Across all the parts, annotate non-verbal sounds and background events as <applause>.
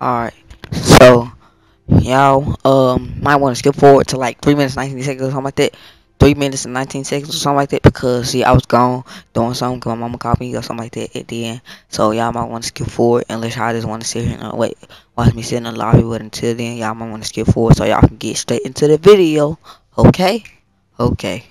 Alright, so y'all um might want to skip forward to like three minutes nineteen seconds or something like that. Three minutes and nineteen seconds or something like that because see I was gone doing something because my mama called me or something like that at the end. So y'all might want to skip forward unless y'all just want to sit here and wait watch me sit in the lobby. But until then, y'all might want to skip forward so y'all can get straight into the video. Okay, okay.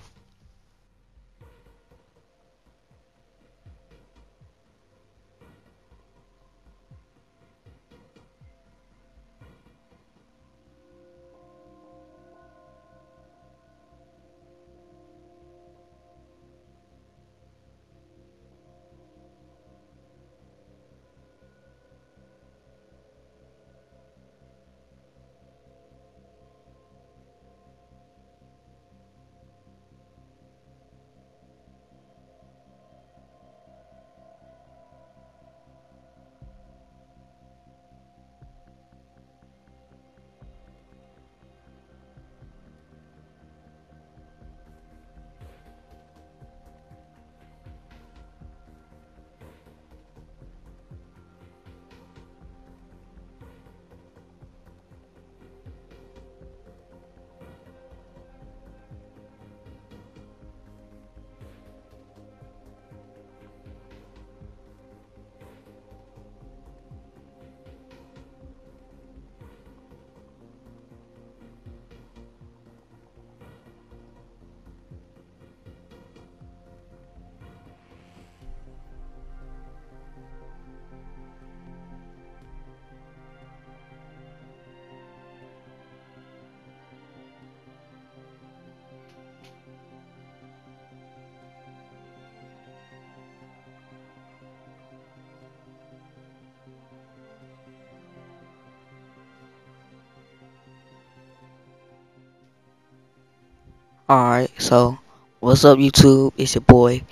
Alright, so what's up YouTube? It's your boy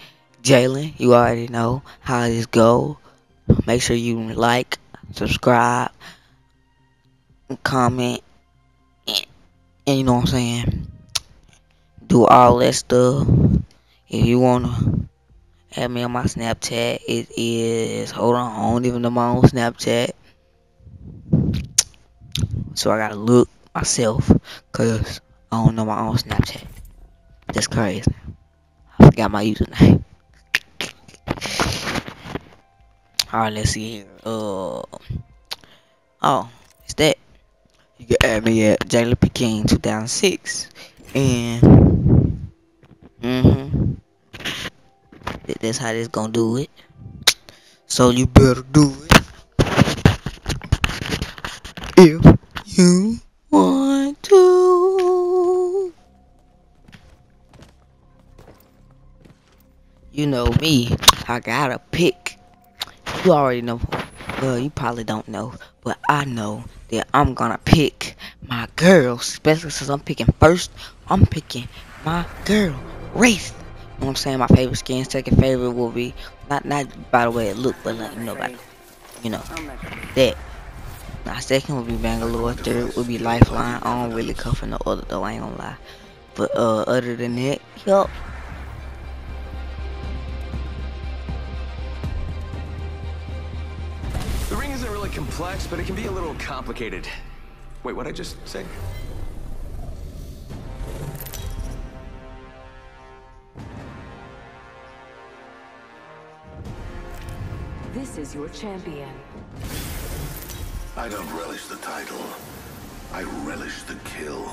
Jalen. You already know how this go. Make sure you like, subscribe, comment, and, and you know what I'm saying. Do all that stuff. If you wanna add me on my Snapchat, it is hold on, I don't even know my own Snapchat. So I gotta look myself, cause I don't know my own Snapchat. That's crazy. I forgot my username. Alright, let's see here. Uh, oh, it's that. You can add me at Jalen P King 2006. And, mm-hmm. That's how this gonna do it. So you better do it. If you want to. You know me, I gotta pick. You already know. Well, you probably don't know, but I know that I'm gonna pick my girl, especially since I'm picking first. I'm picking my girl, Wraith. You know what I'm saying? My favorite skin, second favorite will be not not by the way it look, but like know, you know that. My second would be Bangalore, third would be Lifeline. I don't really cover no other though, I ain't gonna lie. But uh, other than that, yup. Complex, but it can be a little complicated. Wait, what'd I just say? This is your champion. I don't relish the title. I relish the kill.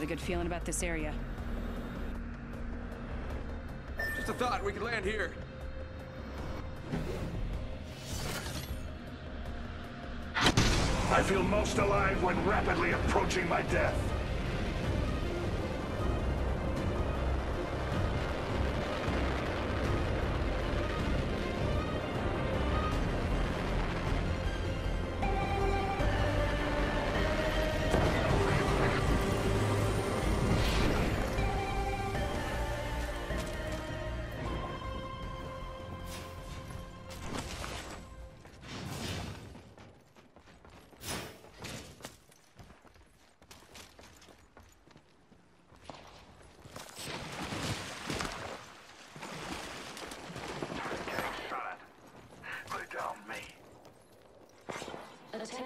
Got a good feeling about this area. Just a thought, we could land here. I feel most alive when rapidly approaching my death.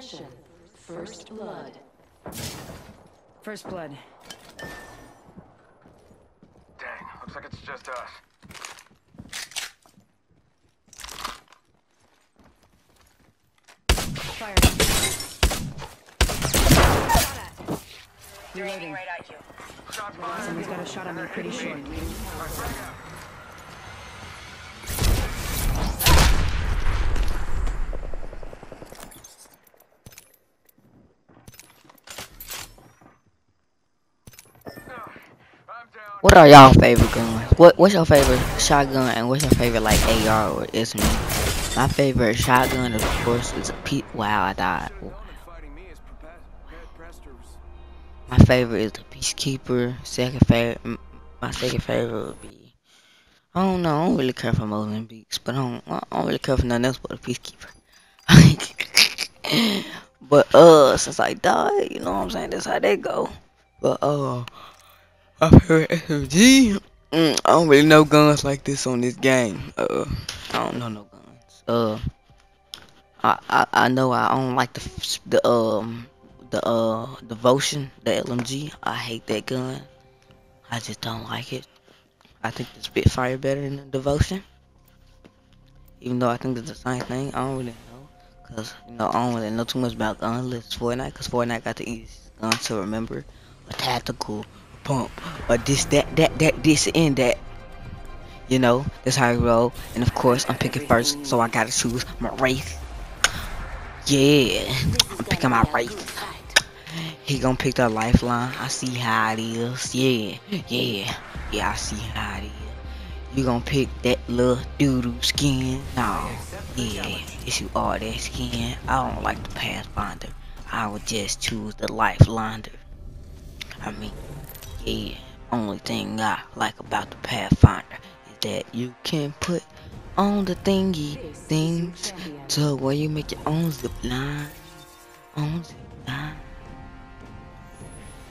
Attention. First blood. First blood. Dang, looks like it's just us. Fire. Reloading. right at you. Shots fired. Someone's got a shot on me pretty short. I'm down. What are y'all favorite guns? What What's your favorite shotgun and what's your favorite like AR or SMG? My favorite shotgun, of course, is a P. Wow, I died. My favorite is the Peacekeeper. Second favorite, my second favorite would be. I don't know. I don't really care for Mozambiques, but I don't. I don't really care for nothing else but the Peacekeeper. <laughs> but uh, since I died, you know what I'm saying. That's how they go. But uh, my favorite SMG. I don't really know guns like this on this game. Uh, I don't know no guns. Uh, I I, I know I don't like the the um the uh devotion, the LMG. I hate that gun. I just don't like it. I think the Spitfire better than the devotion. Even though I think it's the same thing, I don't really know. Cause you know I don't really know too much about guns unless Fortnite. Cause Fortnite got the easiest gun to remember. A tactical, pump, or this, that, that, that, this, and that. You know, that's how I roll. And of course, I'm picking first, so I gotta choose my Wraith. Yeah, I'm picking my Wraith. He gonna pick the lifeline. I see how it is. Yeah, yeah, yeah. I see how it is. You gonna pick that little doodoo skin? No. Yeah, yes you are that skin. I don't like the Pathfinder. I would just choose the Lifeliner. I mean, yeah. Only thing I like about the Pathfinder is that you can put on the thingy things to where you make your own zip line. Own zip line.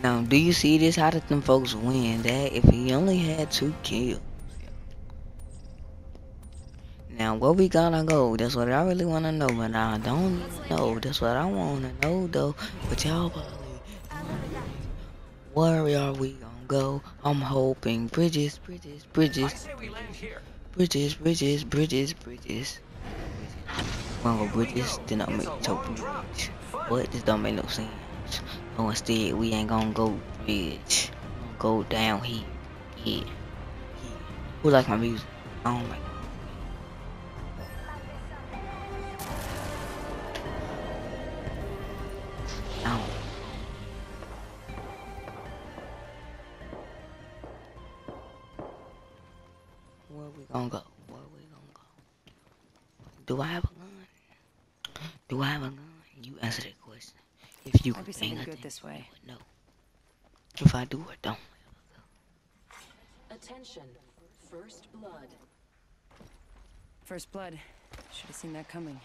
Now, do you see this? How did them folks win that if he only had two kills? Now, where we gonna go? That's what I really wanna know, but I don't know. That's what I wanna know, though. But y'all where are we gonna go? I'm hoping bridges, bridges, bridges, we land here. bridges, bridges, bridges, bridges. Wanna go bridges? Then I'll make token bridge. What? This don't make no sense. No, instead, we ain't gonna go bridge. Go down here. Yeah. Who like my music? I don't like gonna go? Where we gonna go? Do I have a gun? Do I have a gun? You answer that question. If you Might be could paying something good this way. No. If I do or don't. Attention. First blood. First blood. Should have seen that coming.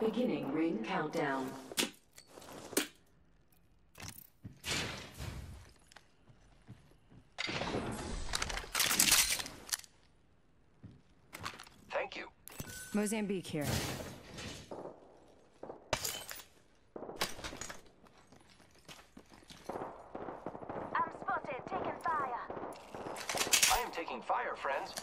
Beginning ring countdown. Thank you. Mozambique here. I'm spotted, taking fire. I am taking fire, friends.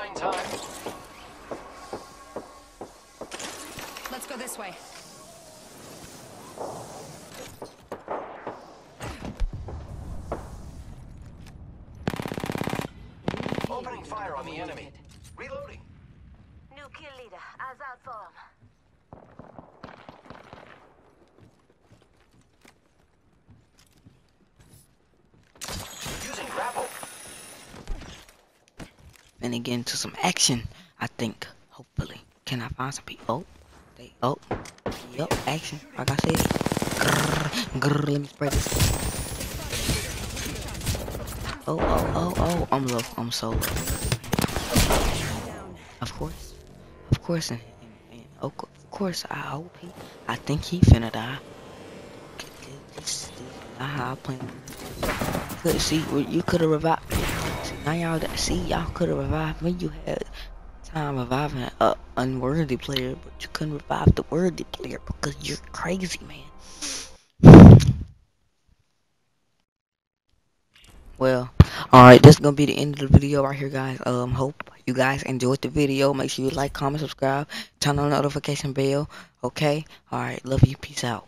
It's time. Let's go this way. Opening fire on the enemy. Reloading. New kill leader. Eyes out for him. Finna get into some action. I think. Hopefully. Can I find some people? Oh, they. Oh. Action. Like I said. Grrr, grrr, let me spray this. Oh, oh, oh, oh. I'm low. I'm so low. Of course. Of course. And, and, and of course, I hope he. I think he finna die. This, this I plan. See you could have revived. Now y'all see y'all could have revived when you had time reviving a unworthy player, but you couldn't revive the worthy player because you're crazy, man. Well, alright, this is gonna be the end of the video right here, guys. Um, hope you guys enjoyed the video. Make sure you like, comment, subscribe, turn on the notification bell. Okay? Alright, love you. Peace out.